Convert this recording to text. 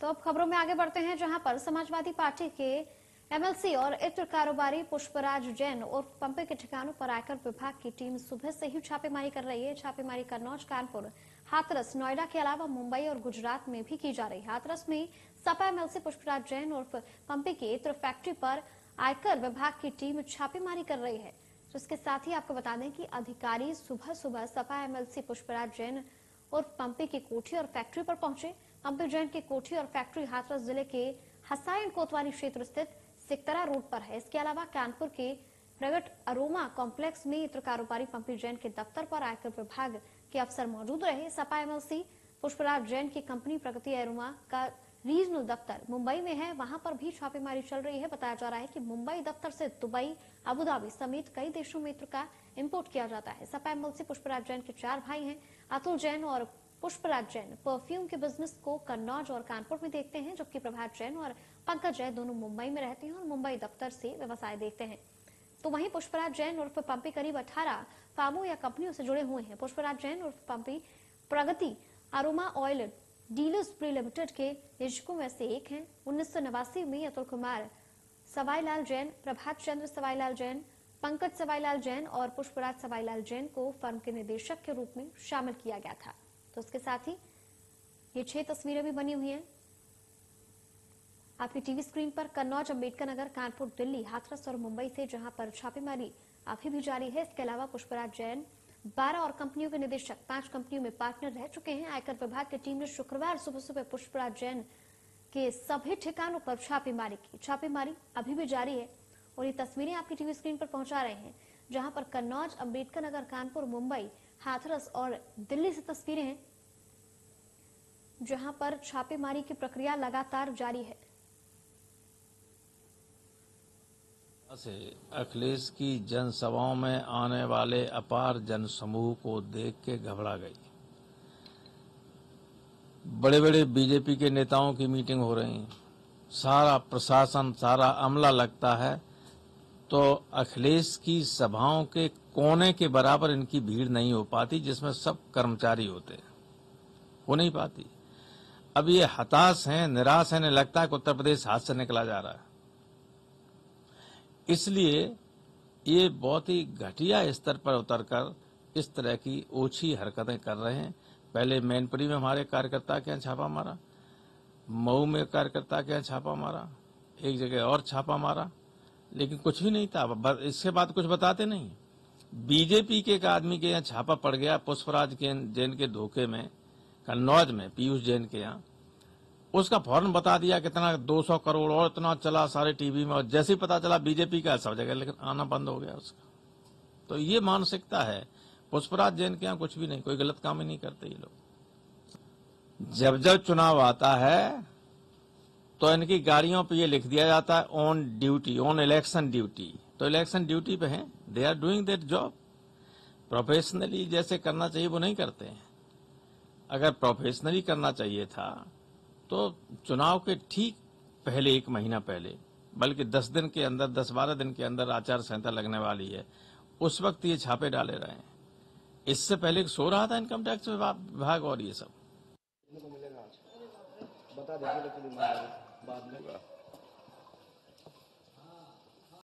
तो अब खबरों में आगे बढ़ते हैं, जहाँ पर समाजवादी पार्टी के एमएलसी और इत्र कारोबारी पुष्पराज जैन और पंपे के ठिकानों पर आयकर विभाग की टीम सुबह से ही छापेमारी कर रही है। छापेमारी कन्नौज कानपुर, हाथरस, नोएडा के अलावा मुंबई और गुजरात में भी की जा रही है। हाथरस में सपा एमएलसी पुष्पराज जैन और पंपे की इत्र फैक्ट्री पर आयकर विभाग की टीम छापेमारी कर रही है। जिसके साथ ही आपको बता दें कि अधिकारी सुबह सुबह सपा एमएलसी पुष्पराज जैन और पंपी की कोठी और फैक्ट्री पर पहुँचे। पंपी जैन की कोठी और फैक्ट्री हाथरस ज़िले के हसायन कोतवाली क्षेत्र स्थित सिकतरा रोड पर है। इसके अलावा कानपुर के प्रगट अरोमा कॉम्प्लेक्स में इत्र कारोबारी पंपी जैन के दफ्तर पर आयकर विभाग के अफसर मौजूद रहे। सपा एमएलसी पुष्पराज जैन की कंपनी प्रगति अरोमा का रीजनल दफ्तर मुंबई में है, वहाँ पर भी छापेमारी चल रही है। बताया जा रहा है कि मुंबई दफ्तर से दुबई, अबुधाबी समेत कई देशों में का इंपोर्ट किया जाता है। सपा एमएलसी पुष्पराज जैन के चार भाई हैं, अतुल जैन और पुष्पराज जैन। परफ्यूम के बिज़नेस को कन्नौज और कानपुर में देखते हैं, जबकि प्रभात जैन और पंकज जैन दोनों मुंबई में रहते हैं और मुंबई दफ्तर से व्यवसाय देखते हैं। तो वहीं पुष्पराज जैन उर्फ़ पंपी करीब 18 फार्मों या कंपनियों से जुड़े हुए हैं। Pushpraj Jain उर्फ़ Pampi Pragati aroma oil dealers private limited के निजकों में से एक हैं। उन्नीस में अतुल कुमार, सवाईलाल जैन, प्रभात चंद्र सवाईलाल जैन, पंकज सवाईलाल जैन और पुष्पराज सवाईलाल जैन को फर्म के निदेशक के रूप में शामिल किया गया था। तो उसके साथ ही ये छह तस्वीरें भी बनी हुई हैं। आपकी टीवी स्क्रीन पर कन्नौज अंबेडकर नगर, कानपुर, दिल्ली, हाथरस और मुंबई से जहाँ पर छापेमारी अभी भी जारी है, इसके अलावा पुष्पराज जैन बारह और कंपनियों के निदेशक, पाँच कंपनियों में पार्टनर रह चुके हैं। आयकर विभाग की टीम ने शुक्रवार सुबह सुबह पुष्पराज जैन के सभी ठिकानों पर छापेमारी की। छापेमारी अभी भी जारी है और ये तस्वीरें आपकी टीवी स्क्रीन पर पहुँचा रहे हैं, जहाँ पर कन्नौज, अंबेडकर नगर, कानपुर, मुंबई, हाथरस और दिल्ली से तस्वीरें हैं, जहाँ पर छापेमारी की प्रक्रिया लगातार जारी है। अखिलेश की जनसभाओं में आने वाले अपार जनसमूह को देख के घबरा गई। बड़े बड़े बीजेपी के नेताओं की मीटिंग हो रही सारा प्रशासन, सारा अमला लगता है। तो अखिलेश की सभाओं के कोने के बराबर इनकी भीड़ नहीं हो पाती, जिसमें सब कर्मचारी होते हो। नहीं पाती। अब ये हताश हैं, निराश हैं लगता है कि उत्तर प्रदेश हाथ से निकला जा रहा है। इसलिए ये बहुत ही घटिया स्तर पर उतरकर इस तरह की ओछी हरकतें कर रहे हैं। पहले मैनपुरी में हमारे कार्यकर्ता के यहाँ छापा मारा, मऊ में कार्यकर्ता के यहाँ छापा मारा, एक जगह और छापा मारा, लेकिन कुछ भी नहीं था। इसके बाद कुछ बताते नहीं। बीजेपी के एक आदमी के यहाँ छापा पड़ गया, पुष्पराज जैन के धोखे में, कन्नौज में, पीयूष जैन के यहाँ। उसका फ़ौरन बता दिया कितना 200 करोड़ और इतना चला सारे टीवी में और जैसे ही पता चला बीजेपी का सब जगह, लेकिन आना बंद हो गया उसका। तो ये मानसिकता है। पुष्पराज जैन के यहाँ कुछ भी नहीं, कोई गलत काम ही नहीं करते ये लोग। जब जब चुनाव आता है तो इनकी गाड़ियों पे ये लिख दिया जाता है on duty on election duty तो इलेक्शन ड्यूटी पे हैं। They are doing that job professionally जैसे करना चाहिए, वो नहीं करते हैं। अगर प्रोफेशनली करना चाहिए था तो चुनाव के ठीक पहले एक महीना पहले, बल्कि दस दिन के अंदर, दस बारह दिन के अंदर आचार संहिता लगने वाली है, उस वक्त ये छापे डाले रहे हैं। इससे पहले सो रहा था इनकम टैक्स विभाग और ये सब। बता